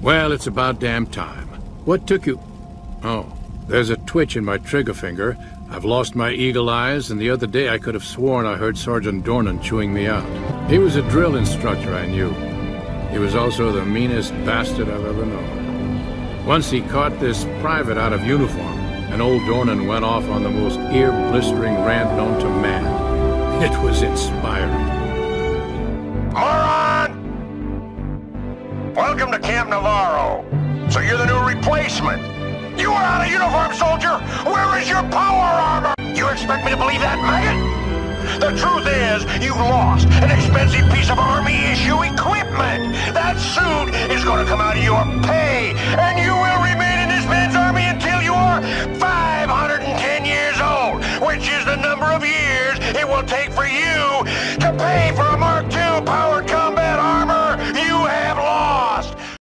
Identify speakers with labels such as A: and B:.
A: Well, it's about damn time. What took you... Oh, there's a twitch in my trigger finger. I've lost my eagle eyes, and the other day I could have sworn I heard Sergeant Dornan chewing me out. He was a drill instructor I knew. He was also the meanest bastard I've ever known. Once he caught this private out of uniform, and old Dornan went off on the most ear-blistering rant known to man. It was inspiring.
B: Welcome to Camp Navarro. So you're the new replacement. You are out of uniform, soldier! Where is your power armor? You expect me to believe that, maggot? The truth is, you've lost an expensive piece of Army-issue equipment. That suit is going to come out of your pay, and you will remain in this man's army until you are 510 years old, which is the number of years it will take for you